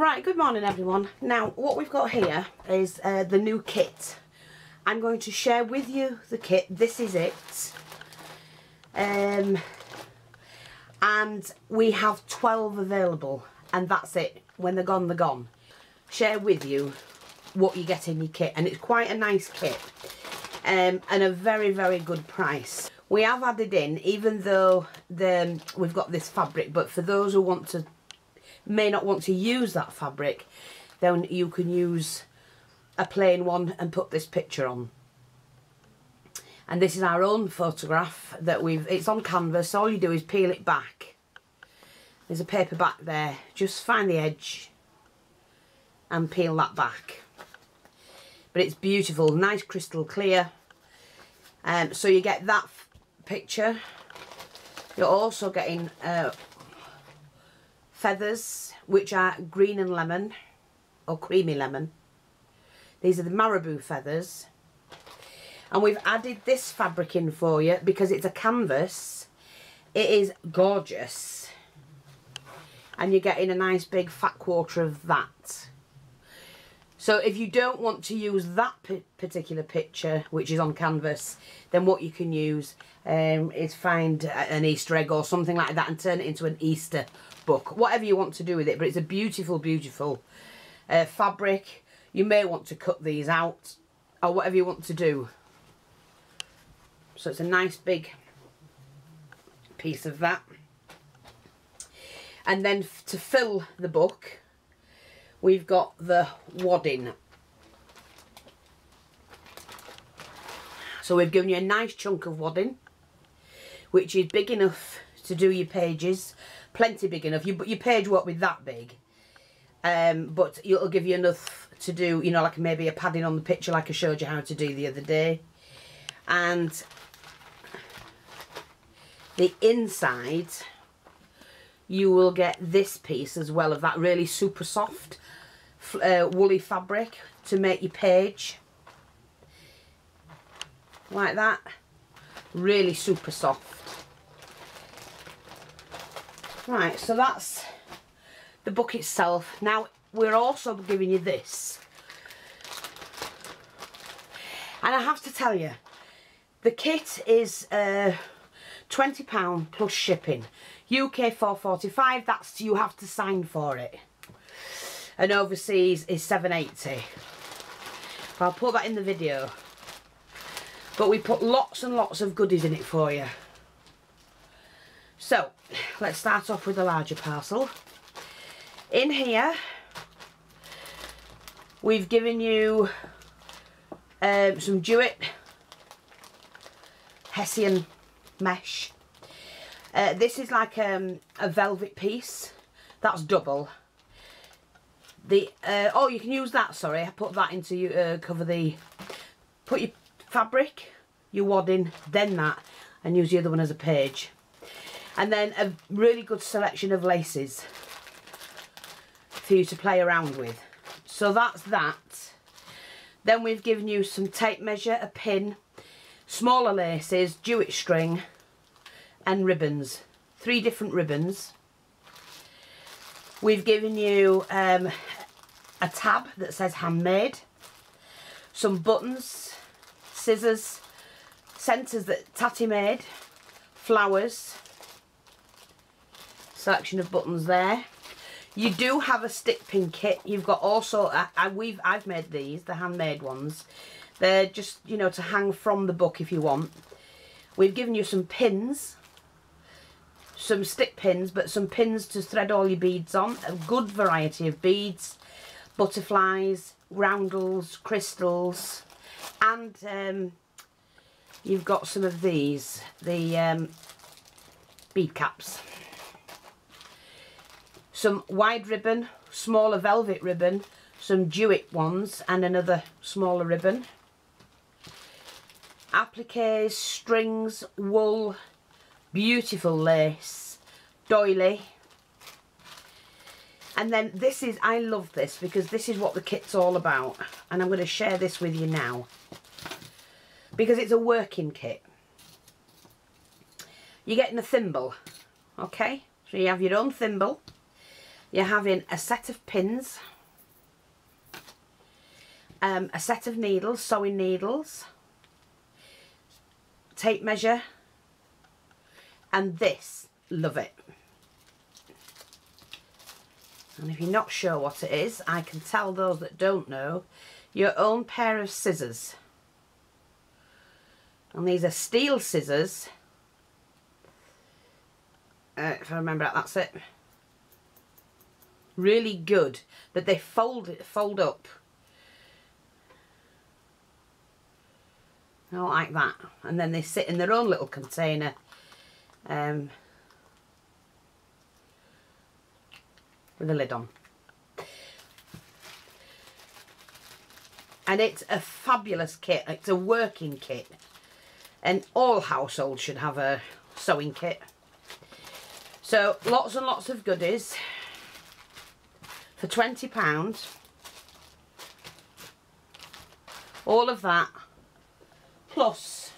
Right, good morning everyone. Now, what we've got here is uh, the new kit. I'm going to share with you the kit. This is it. Um, and we have 12 available and that's it. When they're gone, they're gone. Share with you what you get in your kit and it's quite a nice kit um, and a very, very good price. We have added in, even though the, we've got this fabric, but for those who want to, may not want to use that fabric, then you can use a plain one and put this picture on. And this is our own photograph that we've, it's on canvas, all you do is peel it back. There's a paper back there, just find the edge and peel that back. But it's beautiful, nice crystal clear. Um, so you get that picture. You're also getting uh, feathers, which are green and lemon, or creamy lemon. These are the marabou feathers. And we've added this fabric in for you because it's a canvas. It is gorgeous. And you're getting a nice big fat quarter of that. So if you don't want to use that particular picture, which is on canvas, then what you can use um, is find an Easter egg or something like that and turn it into an Easter book. Whatever you want to do with it, but it's a beautiful, beautiful uh, fabric. You may want to cut these out or whatever you want to do. So it's a nice big piece of that. And then to fill the book, we've got the wadding. So we've given you a nice chunk of wadding, which is big enough to do your pages, plenty big enough. You, but your page won't be that big, um, but it'll give you enough to do, you know, like maybe a padding on the picture like I showed you how to do the other day. And the inside, you will get this piece as well of that really super soft uh, woolly fabric to make your page like that really super soft right so that's the book itself. Now we're also giving you this. And I have to tell you the kit is uh, £20 plus shipping. UK 445 that's you have to sign for it. And overseas is 780 I'll put that in the video. But we put lots and lots of goodies in it for you so let's start off with the larger parcel. In here we've given you um, some jute Hessian mesh. Uh, this is like um, a velvet piece that's double. The uh, oh you can use that sorry I put that into you uh, cover the put your fabric your wadding then that and use the other one as a page and then a really good selection of laces for you to play around with. So that's that. Then we've given you some tape measure a pin smaller laces jute string and ribbons. Three different ribbons. We've given you um, a tab that says handmade, some buttons, scissors, centres that Tatty made, flowers, selection of buttons there. You do have a stick pin kit. You've got also, I, I, we've, I've made these, the handmade ones. They're just, you know, to hang from the book if you want. We've given you some pins some stick pins, but some pins to thread all your beads on. A good variety of beads, butterflies, rondelles, crystals, and um, you've got some of these, the um, bead caps. Some wide ribbon, smaller velvet ribbon, some jute ones, and another smaller ribbon. Appliques, strings, wool, beautiful lace doily. And then this is I love this because this is what the kit's all about. And I'm going to share this with you now. Because it's a working kit. You're getting a thimble okay? So you have your own thimble you're having a set of pins, um, a set of needles, sewing needles, tape measure, and this, love it. And if you're not sure what it is, I can tell those that don't know, your own pair of scissors. And these are steel scissors. Uh, if I remember that, that's it. Really good. That they fold, it, fold up. Not like that. And then they sit in their own little container. Um, with a lid on. And it's a fabulous kit. It's a working kit. And all households should have a sewing kit. So lots and lots of goodies for £20. All of that plus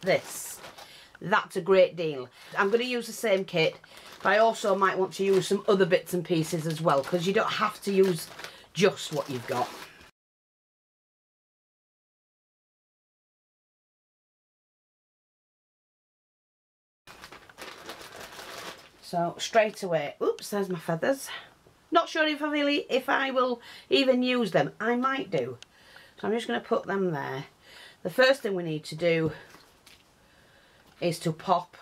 this. That's a great deal. I'm going to use the same kit but I also might want to use some other bits and pieces as well because you don't have to use just what you've got. So straight away, oops, there's my feathers. Not sure if I really, if I will even use them. I might do. So I'm just going to put them there. The first thing we need to do is to pop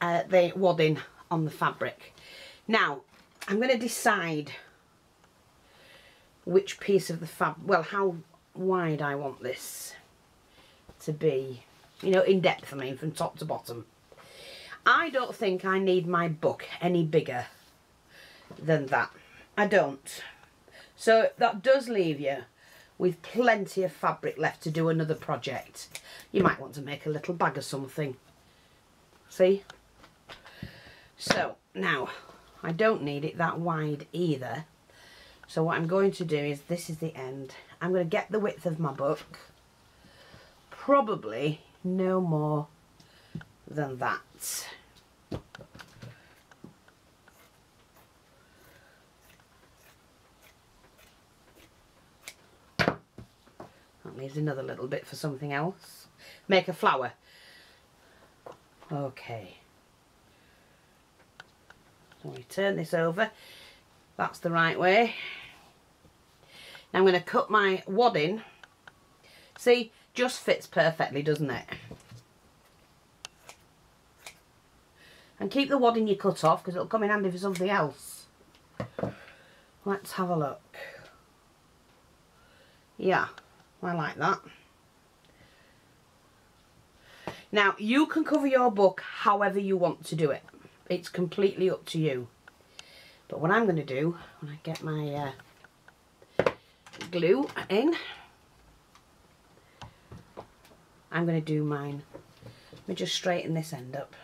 uh, the wadding on the fabric. Now, I'm going to decide which piece of the fab, well, how wide I want this to be. You know, in depth, I mean, from top to bottom. I don't think I need my book any bigger than that. I don't. So that does leave you with plenty of fabric left to do another project. You might want to make a little bag of something. See? So now I don't need it that wide either. So what I'm going to do is, this is the end. I'm going to get the width of my book. Probably no more than that. That leaves another little bit for something else. Make a flower. Okay. So we turn this over. That's the right way. Now I'm going to cut my wadding. See, just fits perfectly, doesn't it? And keep the wadding you cut off because it'll come in handy for something else. Let's have a look. Yeah, I like that. Now, you can cover your book however you want to do it. It's completely up to you. But what I'm going to do, when I get my uh, glue in, I'm going to do mine. Let me just straighten this end up.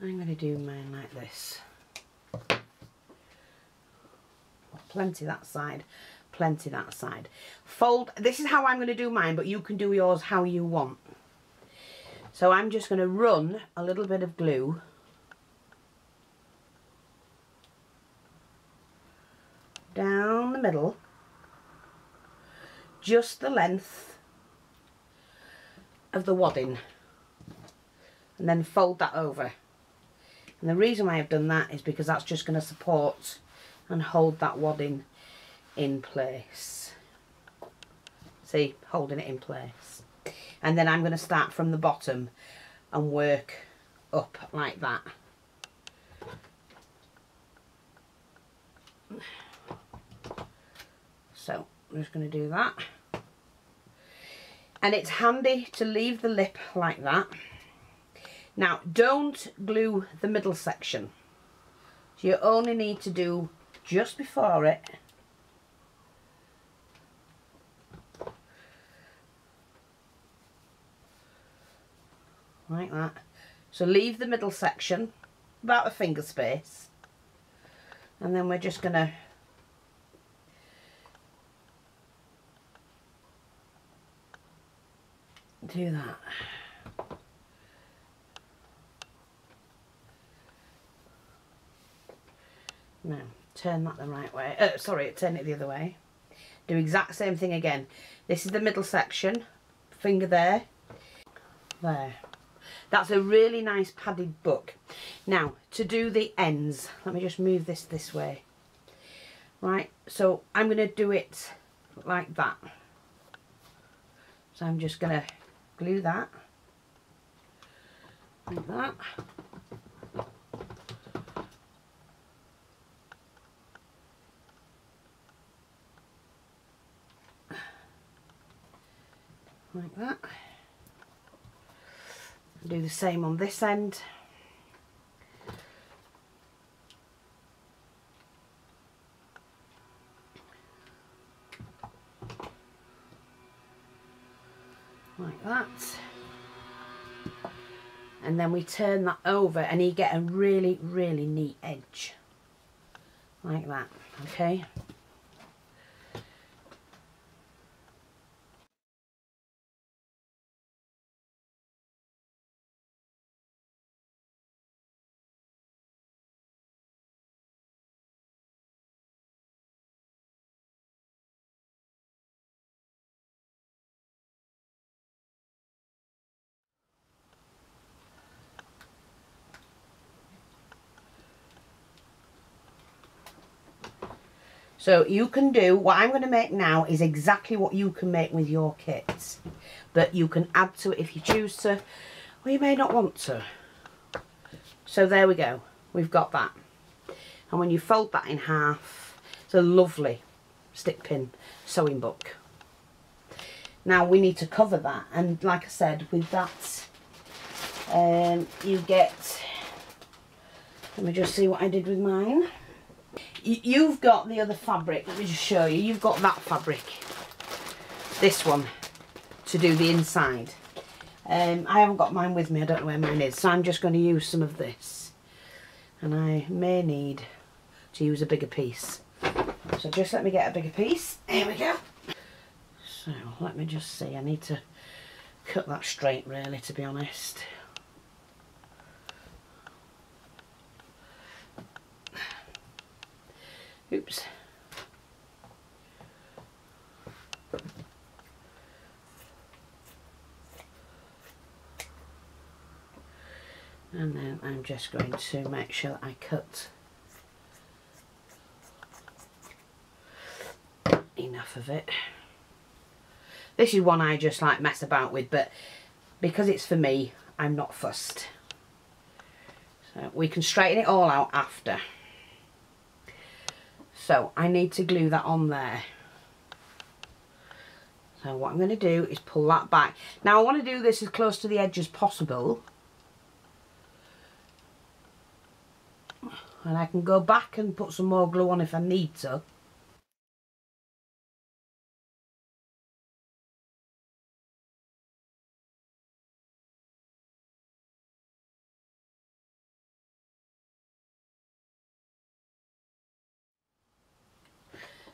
I'm going to do mine like this. Plenty that side, plenty that side. Fold, this is how I'm going to do mine, but you can do yours how you want. So I'm just going to run a little bit of glue down the middle, just the length of the wadding and then fold that over. And the reason why I've done that is because that's just going to support and hold that wadding in place. See, holding it in place and then I'm going to start from the bottom and work up like that. So I'm just going to do that. And it's handy to leave the lip like that. Now don't glue the middle section. So you only need to do just before it like that. So leave the middle section, about a finger space, and then we're just going to do that. Turn that the right way. Uh, sorry, turn it the other way. Do exact same thing again. This is the middle section. Finger there. There. That's a really nice padded book. Now, to do the ends, let me just move this this way. Right, so I'm going to do it like that. So I'm just going to glue that like that. Like that. Do the same on this end. Like that. And then we turn that over and you get a really, really neat edge. Like that, okay? So you can do, what I'm going to make now is exactly what you can make with your kits. But you can add to it if you choose to, or you may not want to. So there we go, we've got that. And when you fold that in half, it's a lovely stick pin sewing book. Now we need to cover that and like I said with that um, you get, let me just see what I did with mine you've got the other fabric let me just show you. You've got that fabric. This one to do the inside. Um, I haven't got mine with me I don't know where mine is so I'm just going to use some of this. And I may need to use a bigger piece. So just let me get a bigger piece. Here we go. So let me just see I need to cut that straight really to be honest Oops. Oh, and then I'm just going to make sure I cut enough of it. This is one I just like mess about with, but because it's for me, I'm not fussed. So we can straighten it all out after. So I need to glue that on there. So what I'm going to do is pull that back. Now I want to do this as close to the edge as possible. And I can go back and put some more glue on if I need to.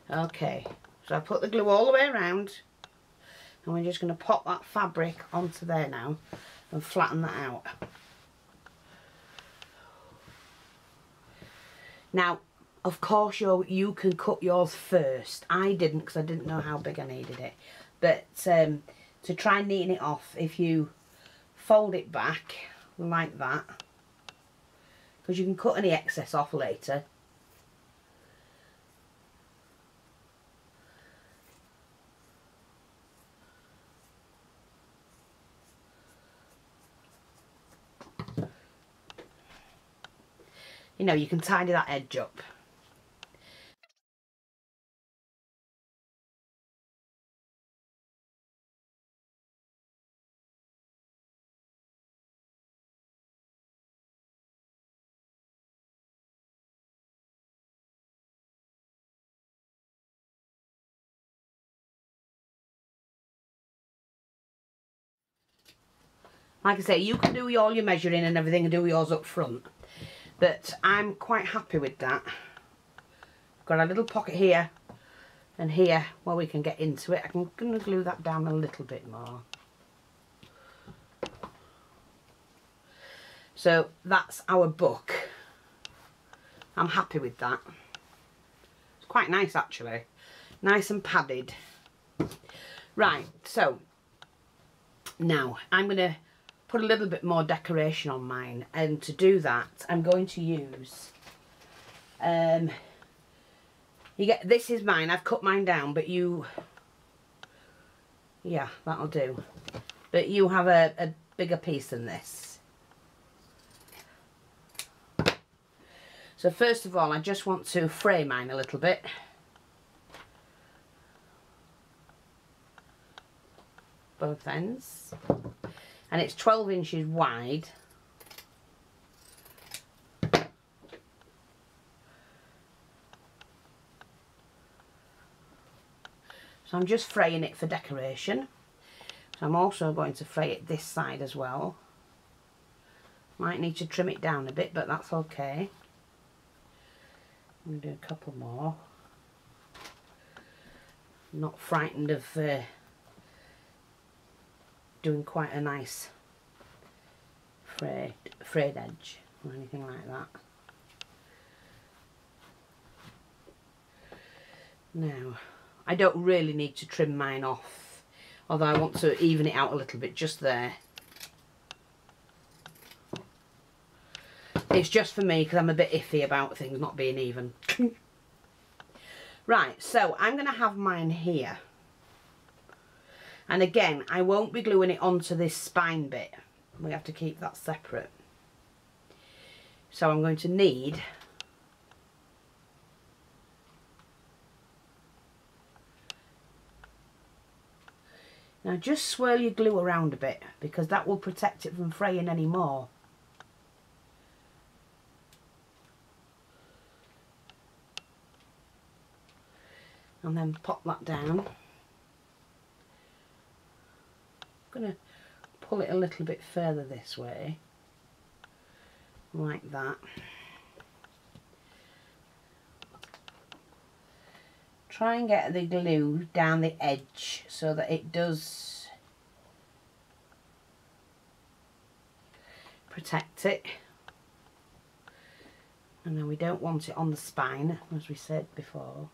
Okay, so I put the glue all the way around and we're just going to pop that fabric onto there now and flatten that out. Now, of course, you you can cut yours first. I didn't because I didn't know how big I needed it. But um, to try neaten it off, if you fold it back like that, because you can cut any excess off later, you know, you can tidy that edge up. Like I say, you can do all your measuring and everything and do yours up front. But I'm quite happy with that. Got a little pocket here and here where we can get into it. I'm going to glue that down a little bit more. So that's our book. I'm happy with that. It's quite nice actually. Nice and padded. Right, so now I'm going to put a little bit more decoration on mine and to do that I'm going to use um you get this is mine I've cut mine down but you yeah that'll do. But you have a, a bigger piece than this. So first of all I just want to frame mine a little bit. Both ends and it's 12 inches wide. So I'm just fraying it for decoration. So I'm also going to fray it this side as well. Might need to trim it down a bit but that's okay. I'm going to do a couple more. Not frightened of uh, doing quite a nice frayed, frayed edge or anything like that. Now, I don't really need to trim mine off, although I want to even it out a little bit just there. It's just for me because I'm a bit iffy about things not being even. right, so I'm going to have mine here. And again, I won't be gluing it onto this spine bit. We have to keep that separate. So I'm going to need Now just swirl your glue around a bit because that will protect it from fraying any more. And then pop that down. Going to pull it a little bit further this way. Like that. Try and get the glue down the edge so that it does protect it. And then we don't want it on the spine as we said before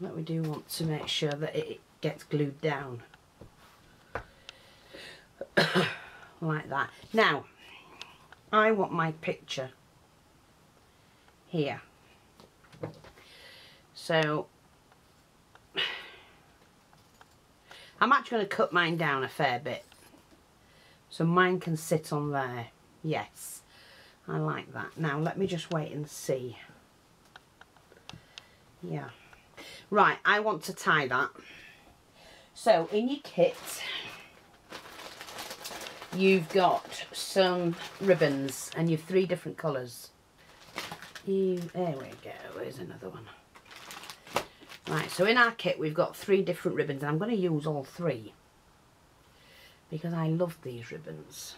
but we do want to make sure that it gets glued down. Like that. Now I want my picture here. So I'm actually going to cut mine down a fair bit. So mine can sit on there. Yes. I like that. Now let me just wait and see. Yeah Right, I want to tie that. So in your kit, you've got some ribbons and you've three different colours. You, there we go, there's another one. Right, so in our kit we've got three different ribbons and I'm going to use all three because I love these ribbons.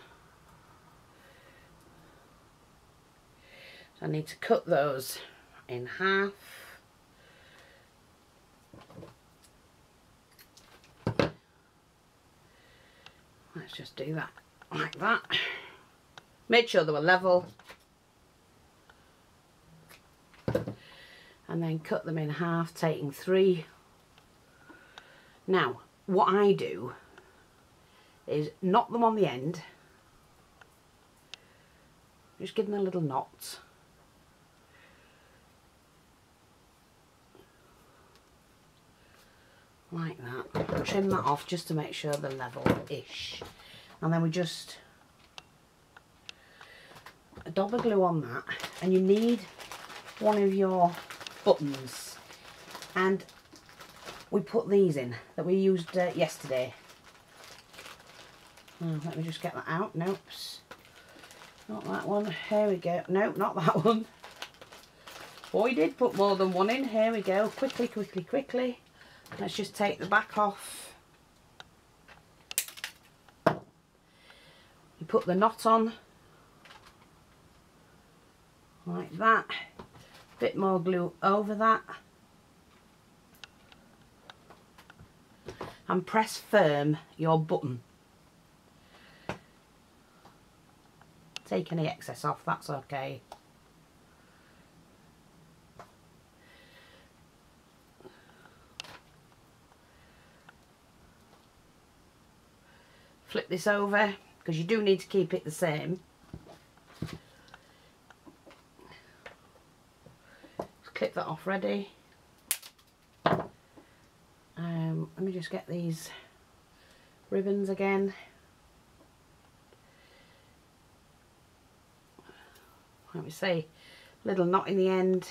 So I need to cut those in half let's just do that like that. Make sure they were level. And then cut them in half taking three. Now what I do is knot them on the end. Just give them a little knot like that. Trim that off just to make sure they're level-ish. And then we just dab a glue on that. And you need one of your buttons. And we put these in that we used uh, yesterday. Oh, let me just get that out. Nope. Not that one. Here we go. Nope, not that one. Boy did put more than one in. Here we go. Quickly, quickly, quickly. Let's just take the back off. You put the knot on like that Bit more glue over that. And press firm your button. Take any excess off, that's okay. Flip this over because you do need to keep it the same. clip that off ready. Um, let me just get these ribbons again. Let me see, little knot in the end.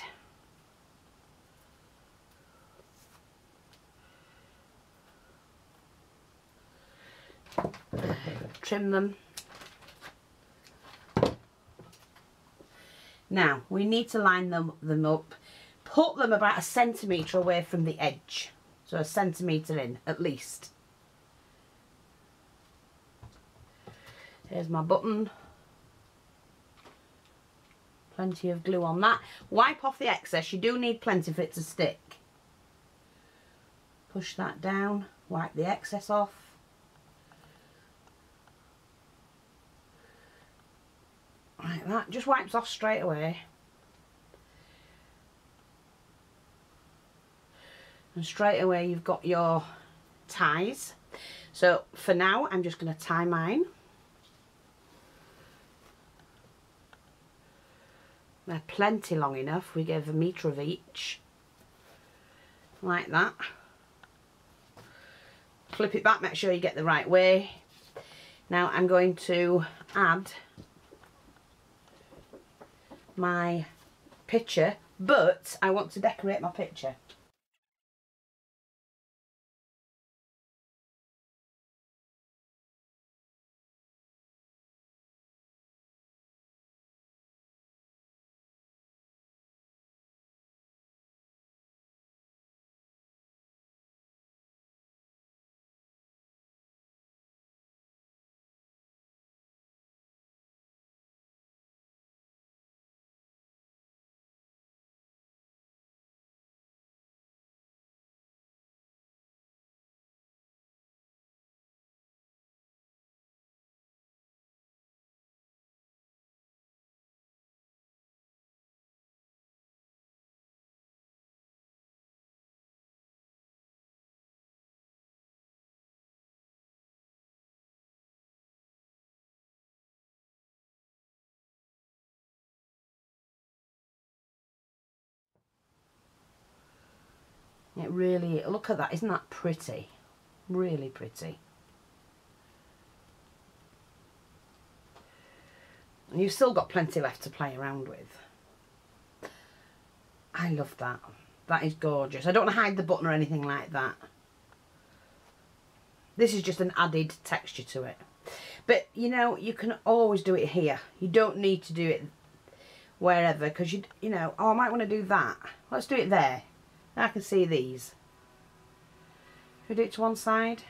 Trim them. Now, we need to line them, them up put them about a centimetre away from the edge. So a centimetre in, at least. Here's my button. Plenty of glue on that. Wipe off the excess. You do need plenty for it to stick. Push that down. Wipe the excess off. Like that. Just wipes off straight away. and straight away you've got your ties. So for now I'm just going to tie mine. They're plenty long enough. We give a metre of each. Like that. Flip it back make sure you get the right way. Now I'm going to add my picture but I want to decorate my picture It really, look at that, isn't that pretty? Really pretty. And you've still got plenty left to play around with. I love that. That is gorgeous. I don't want to hide the button or anything like that. This is just an added texture to it. But, you know, you can always do it here. You don't need to do it wherever because, you you know, oh, I might want to do that. Let's do it there. I can see these. Do it to one side?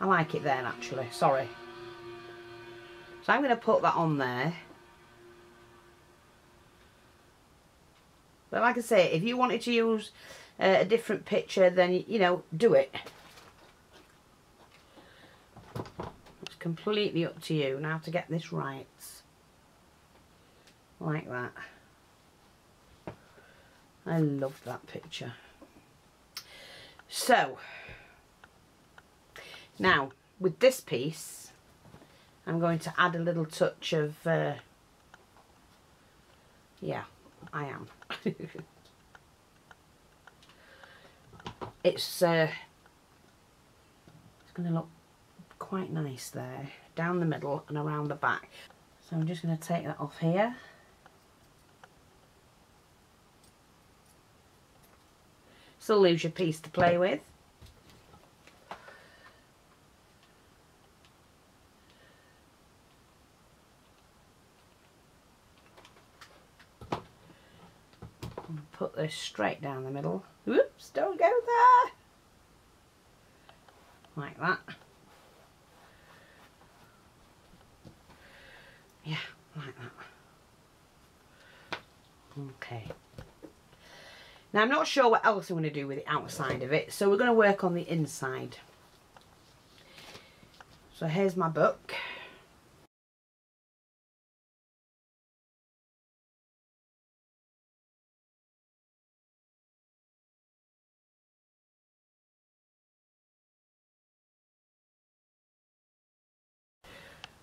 I like it there actually, sorry. So I'm going to put that on there. But like I say, if you wanted to use uh, a different picture, then, you know, do it. It's completely up to you now to get this right. Like that. I love that picture. So, now with this piece, I'm going to add a little touch of, uh, yeah, I am. it's, uh, it's going to look quite nice there, down the middle and around the back. So I'm just going to take that off here. Still lose your piece to play with. put this straight down the middle. Whoops, don't go there. Like that. Yeah, like that. Okay. Now I'm not sure what else I'm going to do with the outside of it, so we're going to work on the inside. So here's my book.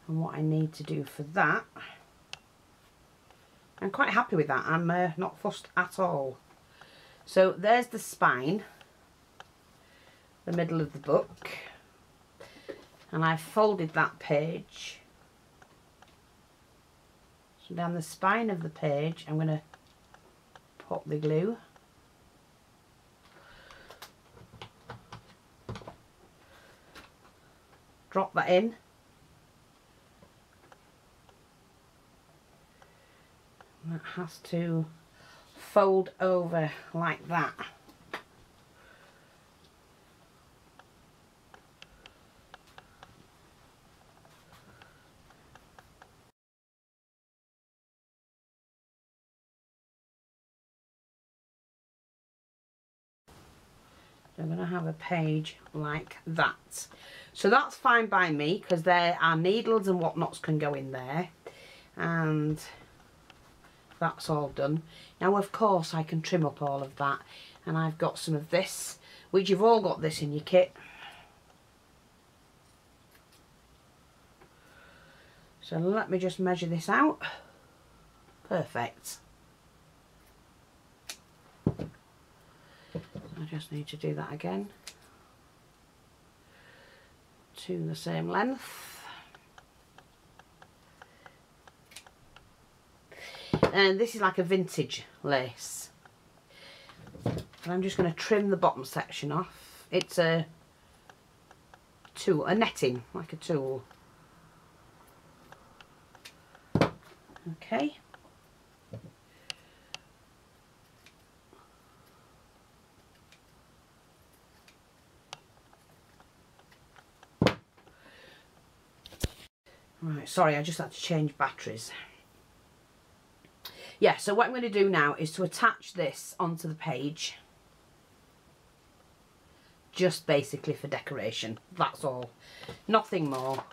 and what I need to do for that. I'm quite happy with that. I'm uh, not fussed at all. So there's the spine, the middle of the book. And I've folded that page. So down the spine of the page, I'm going to pop the glue. Drop that in. that has to fold over like that. I'm going to have a page like that. So that's fine by me because there are needles and whatnots can go in there. And that's all done. Now of course I can trim up all of that and I've got some of this which you've all got this in your kit. So let me just measure this out. Perfect. I just need to do that again to the same length. And this is like a vintage lace. And I'm just going to trim the bottom section off. It's a tulle a netting like a tulle. Okay. Right, sorry, I just had to change batteries yeah, so what I'm going to do now is to attach this onto the page. Just basically for decoration. That's all. Nothing more.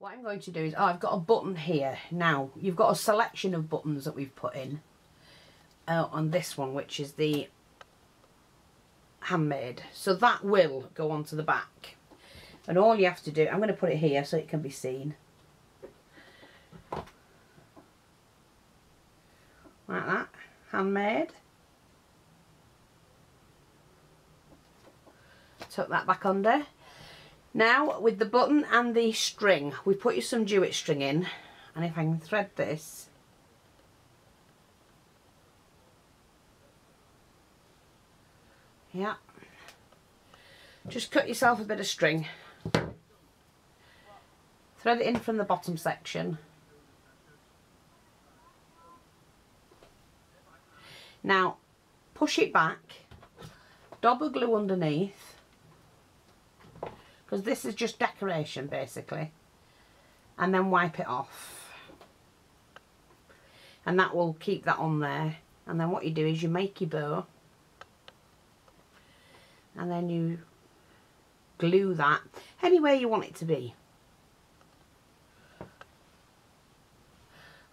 What I'm going to do is, oh, I've got a button here. Now, you've got a selection of buttons that we've put in uh, on this one, which is the handmade. So that will go onto the back. And all you have to do, I'm going to put it here so it can be seen. Like that, handmade. Tuck that back under. Now with the button and the string, we put you some jute string in and if I can thread this. Yeah. Just cut yourself a bit of string. Thread it in from the bottom section. Now push it back double glue underneath because this is just decoration basically. And then wipe it off. And that will keep that on there. And then what you do is you make your bow. And then you glue that anywhere you want it to be.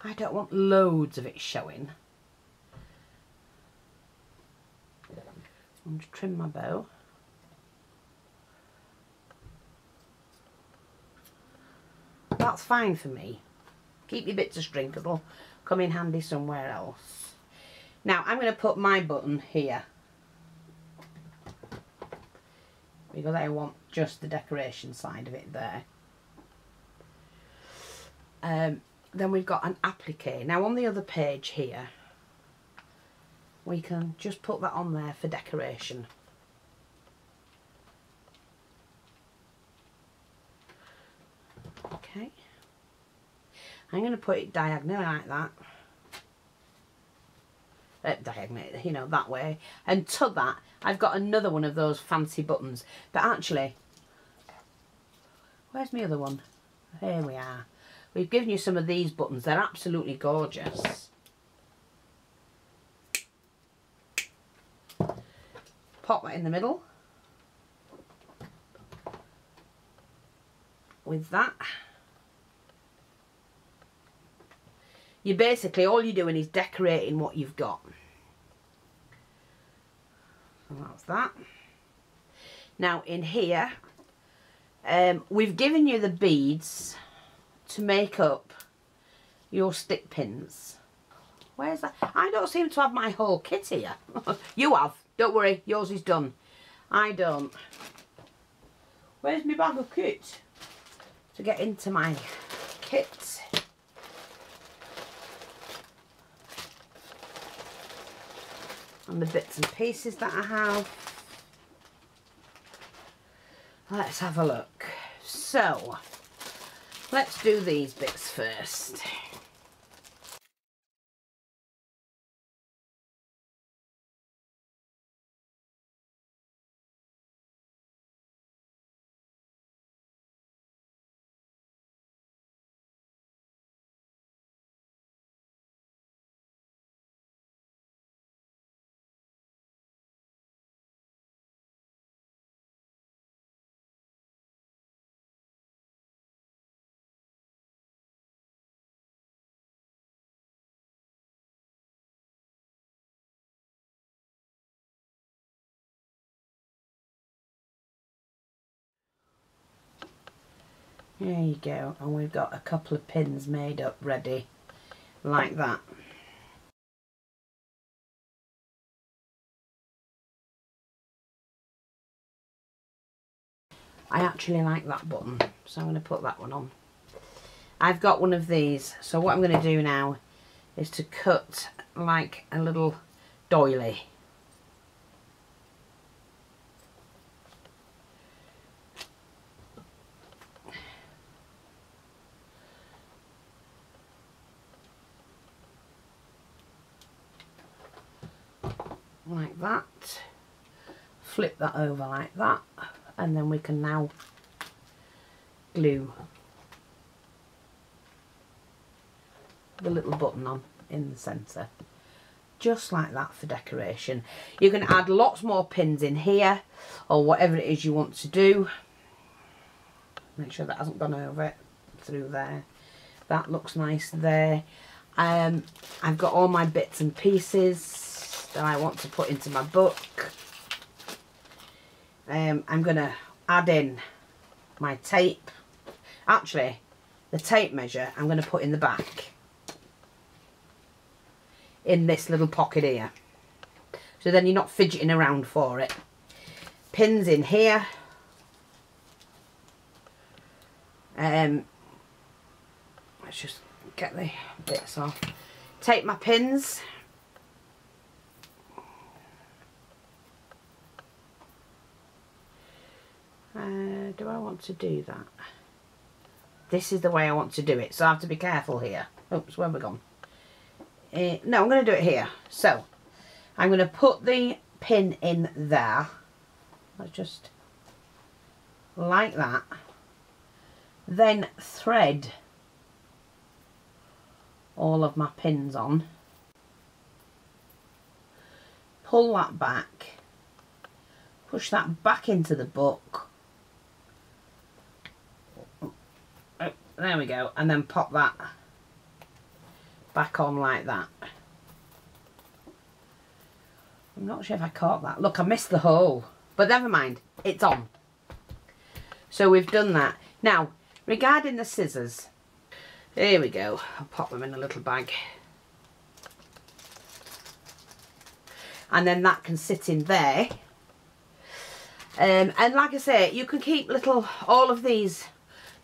I don't want loads of it showing. I'm just trim my bow. That's fine for me. Keep your bits of string it'll come in handy somewhere else. Now I'm going to put my button here. Because I want just the decoration side of it there. Um, then we've got an applique. Now on the other page here, we can just put that on there for decoration. Okay. I'm going to put it diagonally like that. Uh, diagonally, you know, that way. And to that, I've got another one of those fancy buttons. But actually, where's my other one? Here we are. We've given you some of these buttons. They're absolutely gorgeous. Pop that in the middle. With that. You basically all you're doing is decorating what you've got. That's that. Now in here um, we've given you the beads to make up your stick pins. Where's that? I don't seem to have my whole kit here. You have. Don't worry. Yours is done. I don't. Where's my bag of kit? To get into my kit and the bits and pieces that I have. Let's have a look. So, let's do these bits first. There you go. And we've got a couple of pins made up ready like that. I actually like that button, so I'm going to put that one on. I've got one of these, so what I'm going to do now is to cut like a little doily. Like that. Flip that over like that. And then we can now glue the little button on in the centre. Just like that for decoration. You can add lots more pins in here or whatever it is you want to do. Make sure that hasn't gone over it through there. That looks nice there. Um, I've got all my bits and pieces that I want to put into my book. Um, I'm going to add in my tape. Actually, the tape measure I'm going to put in the back. In this little pocket here. So then you're not fidgeting around for it. Pins in here. Um, let's just get the bits off. Take my pins. Uh, do I want to do that? This is the way I want to do it, so I have to be careful here. Oops, where have we gone? Uh, no, I'm going to do it here. So, I'm going to put the pin in there. Let's just like that. Then thread all of my pins on. Pull that back. Push that back into the book there we go and then pop that back on like that. I'm not sure if I caught that. Look, I missed the hole. But never mind, it's on. So we've done that. Now, regarding the scissors, here we go. I'll pop them in a little bag. And then that can sit in there. Um, and like I say, you can keep little, all of these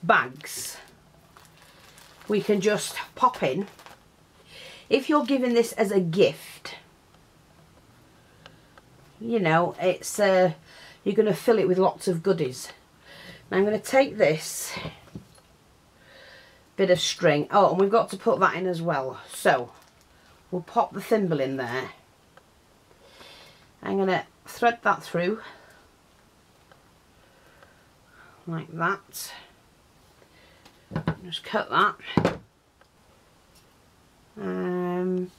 bags. We can just pop in. If you're giving this as a gift, you know, it's uh, you're going to fill it with lots of goodies. Now I'm going to take this bit of string. Oh, and we've got to put that in as well. So, we'll pop the thimble in there. I'm going to thread that through. Like that. Just cut that. Um,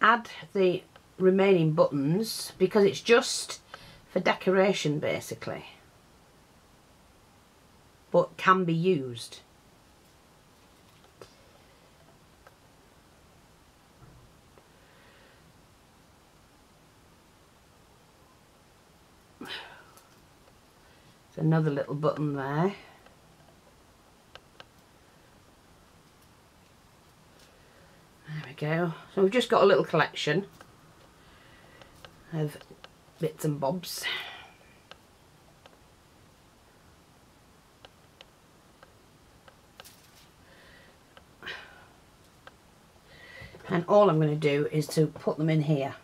add the remaining buttons because it's just for decoration basically. But can be used. Another little button there there we go so we've just got a little collection of bits and bobs. And all I'm going to do is to put them in here.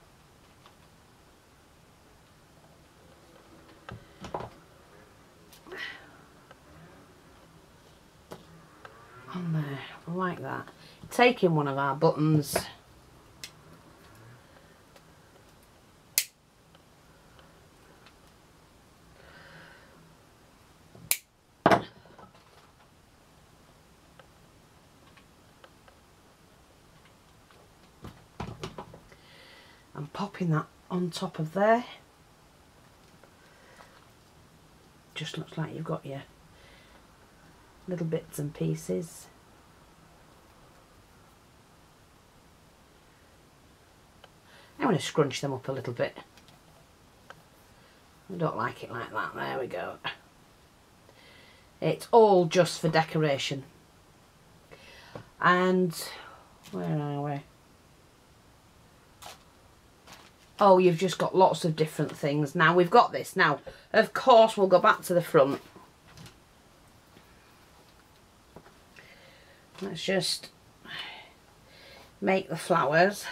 On there, like that. Taking one of our buttons. And popping that on top of there. Just looks like you've got your little bits and pieces I'm going to scrunch them up a little bit. I don't like it like that. There we go. It's all just for decoration. And where are we? Oh you've just got lots of different things. Now we've got this. Now of course we'll go back to the front. Let's just make the flowers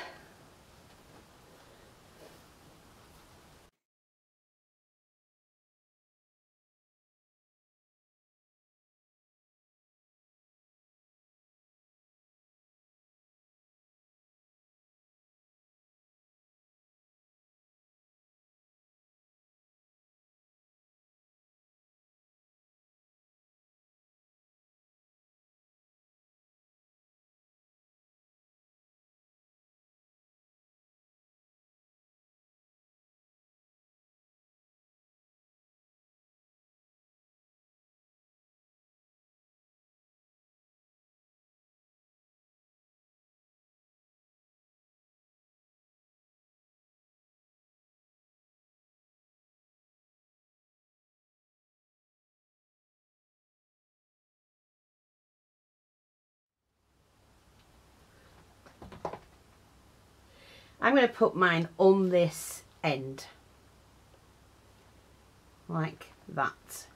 I'm going to put mine on this end. Like that.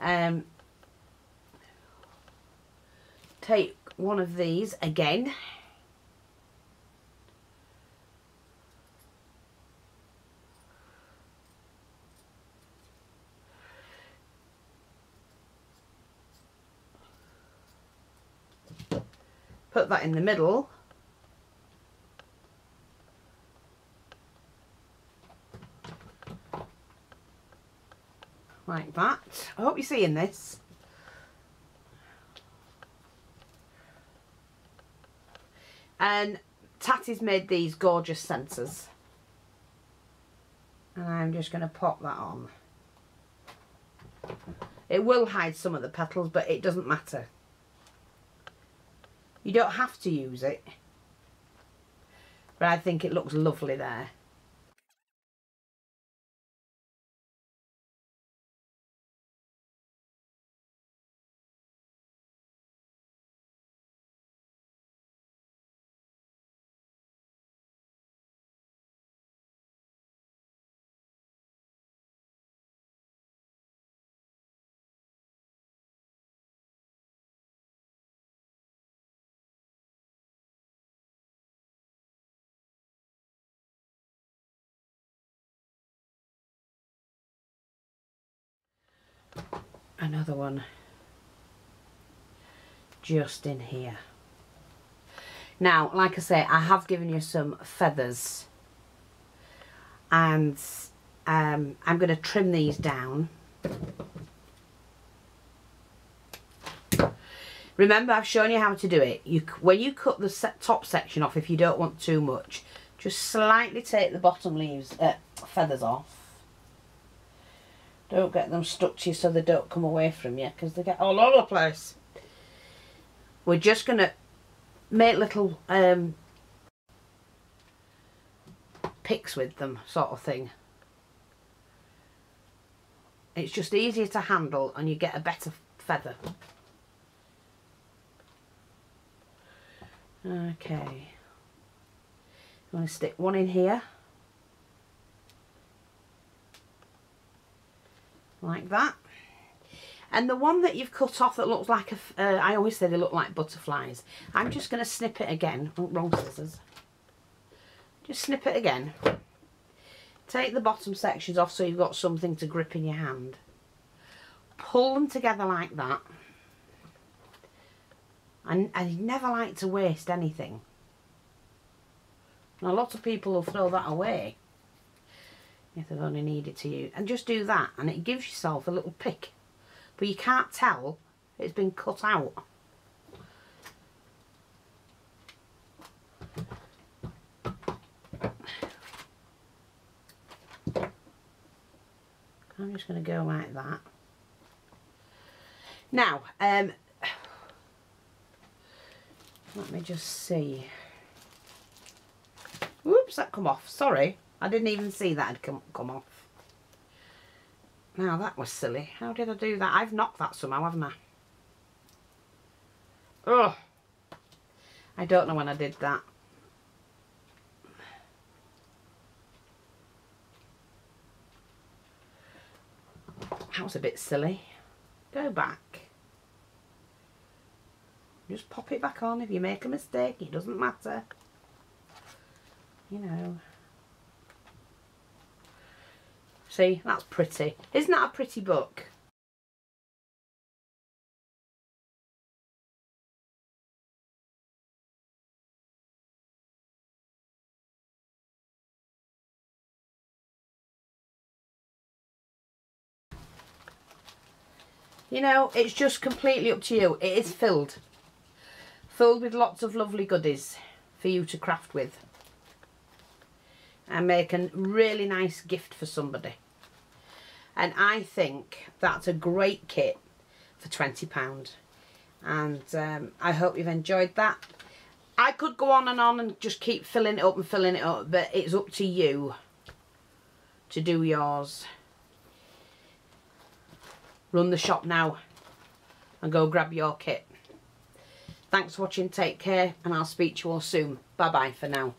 Um, take one of these again put that in the middle like that. I hope you're seeing this. And Tatty's made these gorgeous centres. And I'm just going to pop that on. It will hide some of the petals, but it doesn't matter. You don't have to use it. But I think it looks lovely there. Another one just in here. Now, like I say, I have given you some feathers and um, I'm going to trim these down. Remember, I've shown you how to do it. You, When you cut the top section off, if you don't want too much, just slightly take the bottom leaves, uh, feathers off don't get them stuck to you so they don't come away from you because they get all over the place. We're just going to make little um, picks with them sort of thing. It's just easier to handle and you get a better feather. Okay. I'm going to stick one in here. Like that. And the one that you've cut off that looks like a, uh, I always say they look like butterflies. I'm just going to snip it again. Oh, wrong scissors. Just snip it again. Take the bottom sections off so you've got something to grip in your hand. Pull them together like that. And I never like to waste anything. And a lot of people will throw that away if they've only needed to use. And just do that and it gives yourself a little pick. But you can't tell it's been cut out. I'm just going to go like that. Now, um, let me just see. Whoops, that come off. Sorry. I didn't even see that had come, come off. Now that was silly. How did I do that? I've knocked that somehow, haven't I? Ugh. I don't know when I did that. That was a bit silly. Go back. Just pop it back on if you make a mistake. It doesn't matter. You know. See, that's pretty. Isn't that a pretty book? You know, it's just completely up to you. It is filled. Filled with lots of lovely goodies for you to craft with. And make a really nice gift for somebody and I think that's a great kit for £20 and um, I hope you've enjoyed that. I could go on and on and just keep filling it up and filling it up but it's up to you to do yours. Run the shop now and go grab your kit. Thanks for watching, take care and I'll speak to you all soon. Bye bye for now.